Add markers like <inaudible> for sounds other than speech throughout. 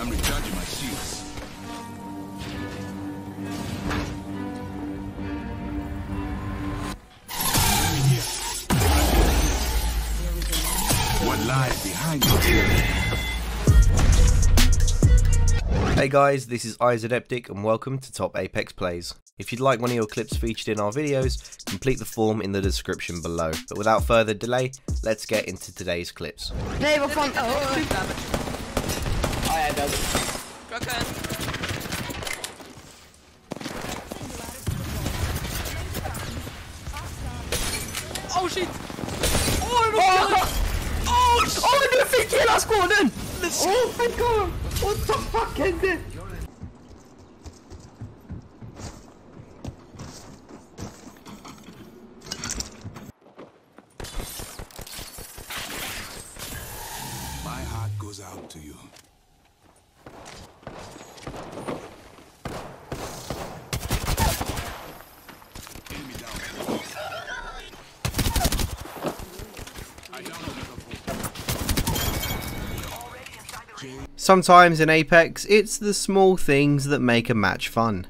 I'm recharging my shields. Enemy here. One lies behind you. Hey guys, this is Izedeptic and welcome to Top Apex Plays. If you'd like one of your clips featured in our videos, complete the form in the description below. But without further delay, let's get into today's clips. Nej, vad fan? Oh, jag död. oh shit! Åh, oh, oh, oh, du fick hela skåden! Oh my god! What the fuck hände? Sometimes in Apex, it's the small things that make a match fun.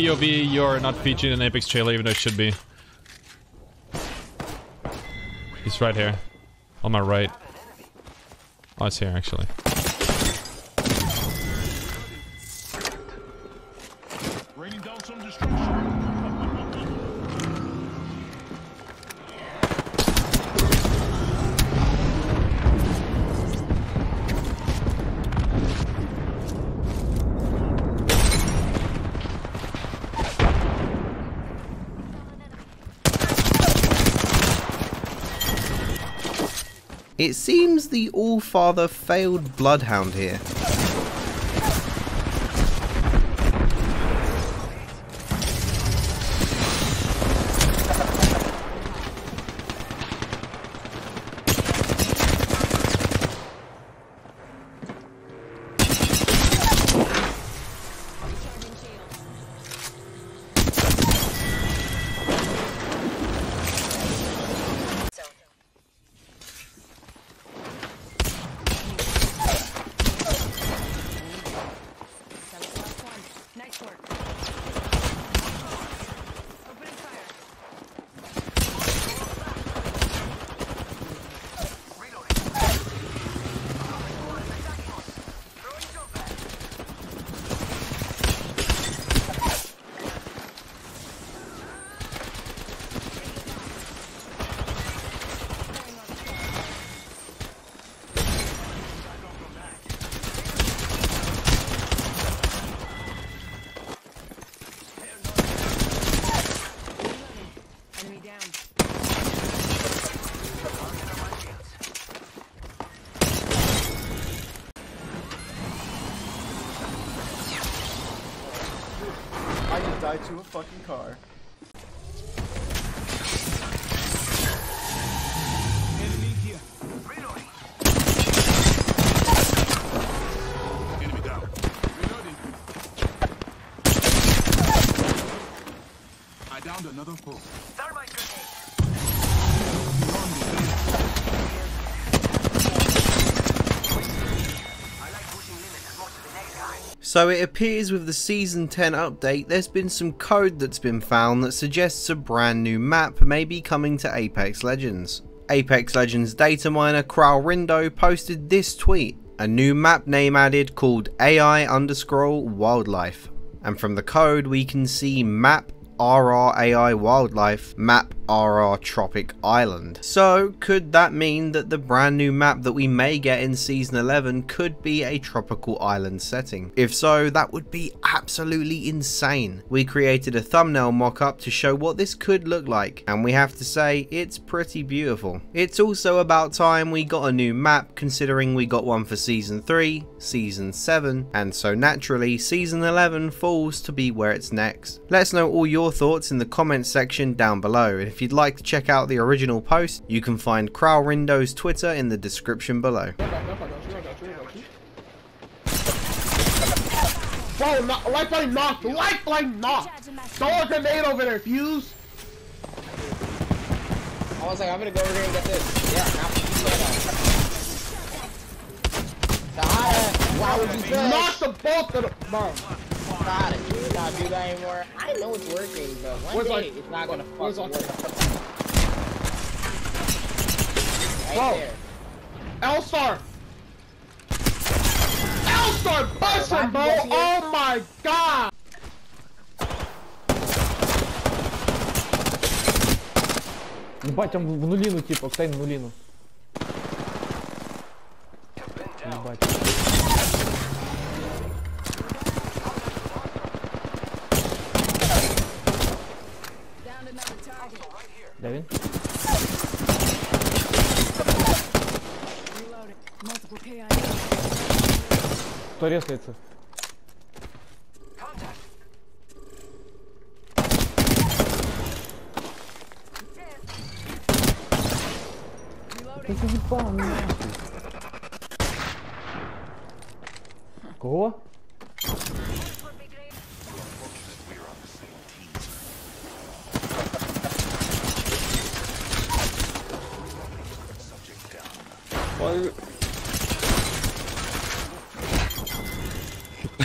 POV, you're not featured in Apex trailer, even though it should be. He's right here. On my right. Oh, it's here, actually. It seems the All-Father failed Bloodhound here. I to a fucking car. Enemy here. Enemy down. Reloading. I downed another foe. So it appears with the Season 10 update, there's been some code that's been found that suggests a brand new map may be coming to Apex Legends. Apex Legends data miner Kral Rindo posted this tweet. A new map name added called AI underscore wildlife. And from the code we can see map RRAI Wildlife map RR Tropic Island. So, could that mean that the brand new map that we may get in Season 11 could be a tropical island setting? If so, that would be absolutely insane. We created a thumbnail mock-up to show what this could look like, and we have to say, it's pretty beautiful. It's also about time we got a new map, considering we got one for Season 3, Season 7, and so naturally, Season 11 falls to be where it's next. Let us know all your thoughts in the comments section down below, and if you'd like to check out the original post, you can find Kral Rindo's Twitter in the description below. Bro, no, lifeline knocked! Lifeline knocked! Throw a grenade over there, Fuse! I was like, I'm gonna go over here and get this. Yeah, now Why would you do Knock the both of them! Bro, God, you not do that anymore. I know it's working, but one Where's day my- it's not gonna where's fucking my- work. Right Bro. there. L-Star! L-Star busting, bro! Rocky, yes, Oh my god! Ебать, там в нулину типа, Октайн в нулину. Кто резкается? Ты заебал меня. Кого? Ой.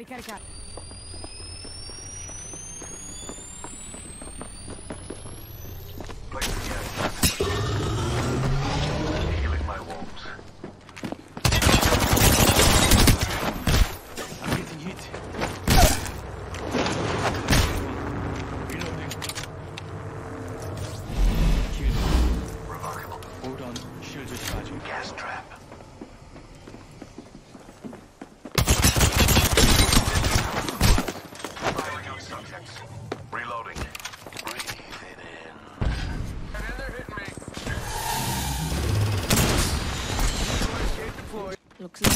Recargar. Looks like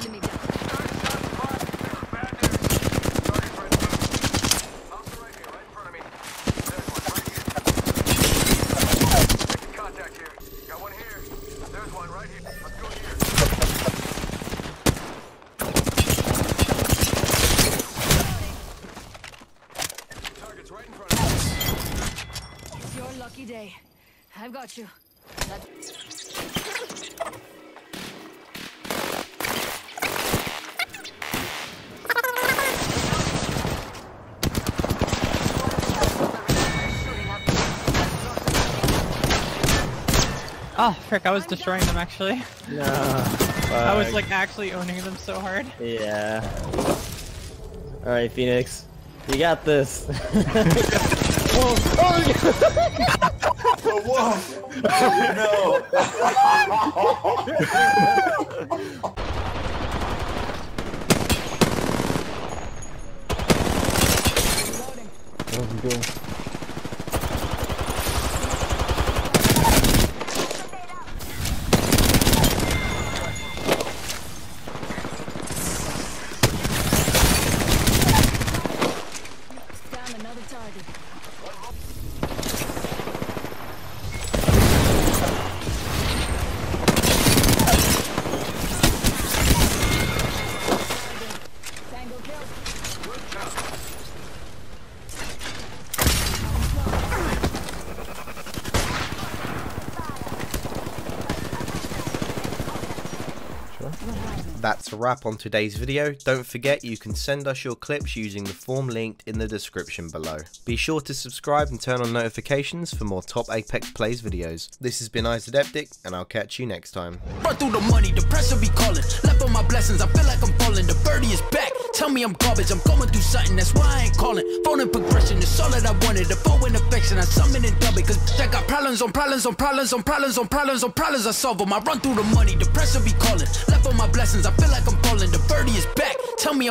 enemy down. Contact here. Got one here. There's one right here. Let's go here. Target's right in front of us. It's your lucky day. I've got you. That- Oh, frick, I was destroying them actually. <laughs> No. I was like actually owning them so hard. Yeah. Alright, Phoenix. You got this. <laughs> <laughs> Oh, oh, Let's go. Down another target. Tango killed. That's a wrap on today's video. Don't forget you can send us your clips using the form linked in the description below. Be sure to subscribe and turn on notifications for more top Apex Plays videos. This has been Izedeptic and I'll catch you next time. Run through the money, the pressure be calling. Left on my blessings, I feel like I'm falling. The birdie is back. Tell me I'm garbage, I'm going through something, that's why I ain't calling. Phone and progression is all that I wanted. The phone and affection, I summon and dub it. Cause I got problems on problems on problems on problems on problems on problems, I solve them. I run through the money, the pressure be calling. Left on my blessings, I feel like I'm falling. The birdie is back. Tell me